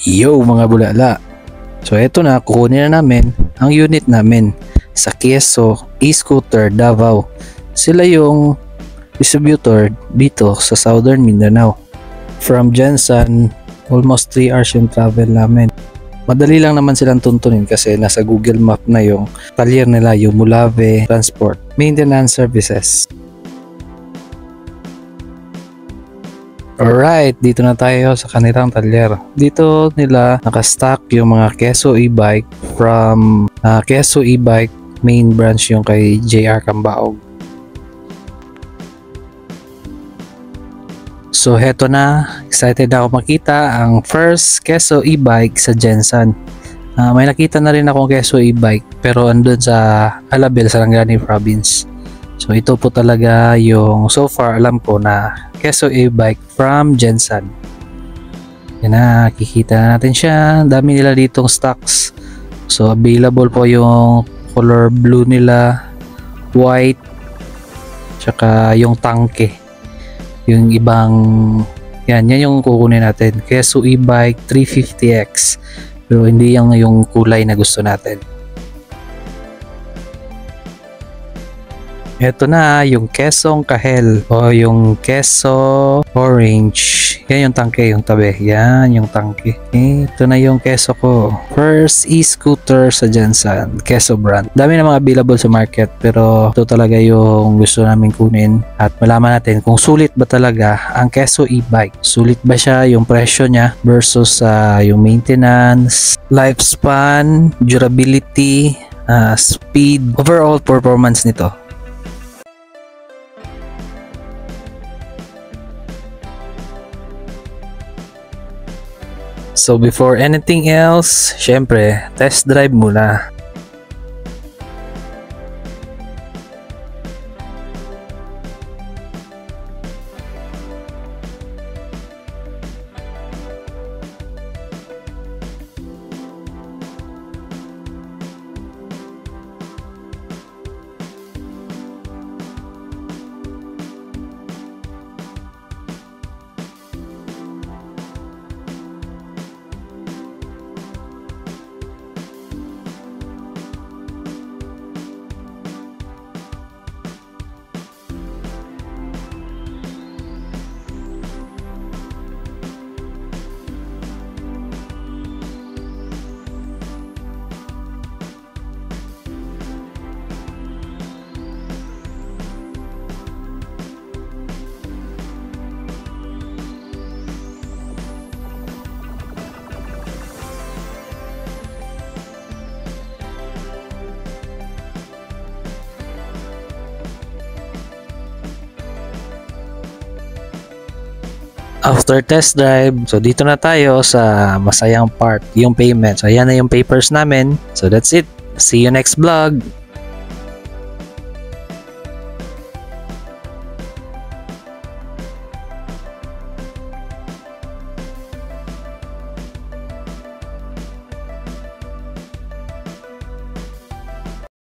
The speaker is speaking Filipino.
Yo mga bulala! So eto na, kukunin na namin ang unit namin sa Quezon e-scooter Davao. Sila yung distributor dito sa Southern Mindanao. From Jensen, almost 3 hours yung travel namin. Madali lang naman silang tuntunin kasi nasa Google Map na yung talyer nila, yung Mulave Transport Maintenance Services. Alright, dito na tayo sa kanilang talyer. Dito nila nakastock yung mga Keso e-bike from uh, Keso e-bike main branch yung kay JR Cambaog. So heto na, excited ako makita ang first Keso e-bike sa Jensen. Uh, may nakita na rin akong Keso e-bike pero andun sa Alabel, Sarangani Province. So ito po talaga yung so far alam ko na Keso e-bike from Jensen. Yan na, kikita na natin siya. Dami nila ditong stocks. So available po yung color blue nila, white, tsaka yung tangke. Yung ibang, yan, yan yung kukunin natin. Keso e-bike 350X. Pero hindi yung, yung kulay na gusto natin. Ito na yung Kesong Kahel o yung Keso Orange. Yan yung tangke, yung tabi. Yan yung tangke. Ito na yung keso ko. First e-scooter sa Jensen. Keso brand. Dami na mga available sa market pero ito talaga yung gusto namin kunin at malaman natin kung sulit ba talaga ang Keso e-bike. Sulit ba siya yung presyo niya versus uh, yung maintenance, lifespan, durability, uh, speed, overall performance nito. So before anything else, syempre, test drive muna. After test drive, so dito na tayo sa masayang part, yung payment. So yan na yung papers namin. So that's it. See you next vlog.